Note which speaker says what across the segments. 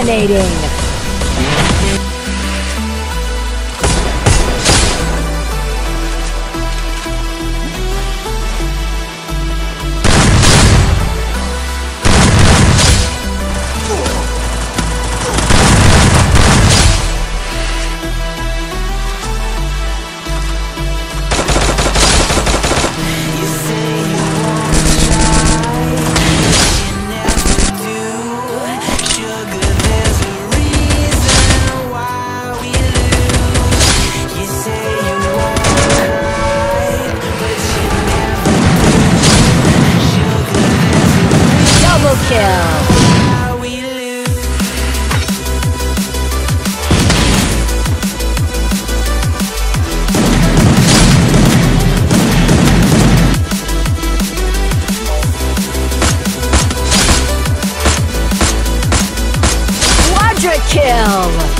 Speaker 1: Dominating! kill.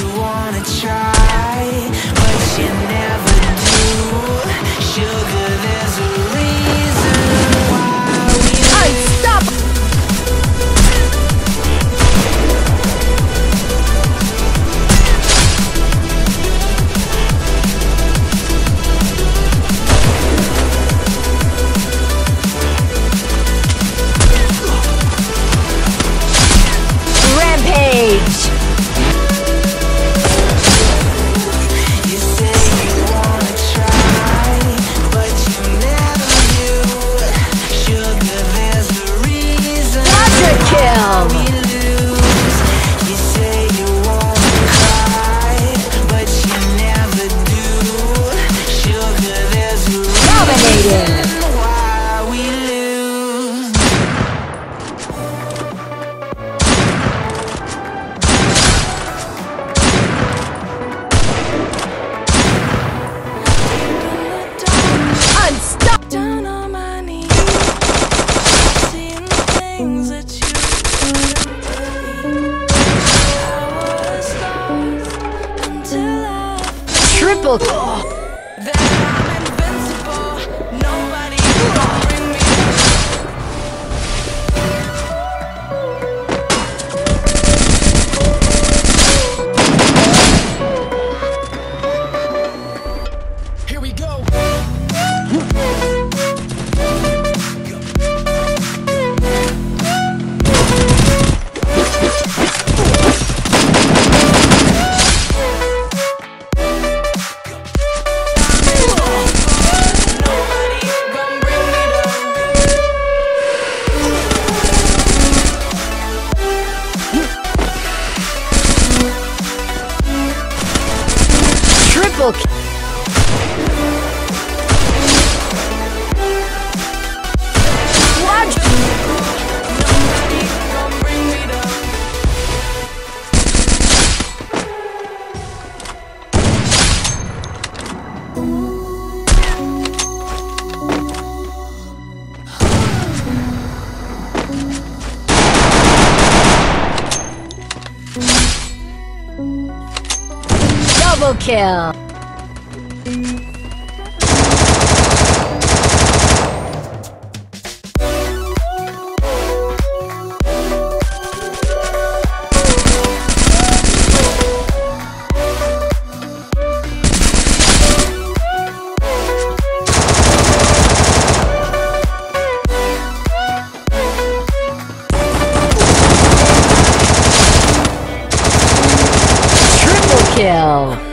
Speaker 1: triple. Triple Double kill! kill.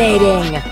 Speaker 2: Dominating!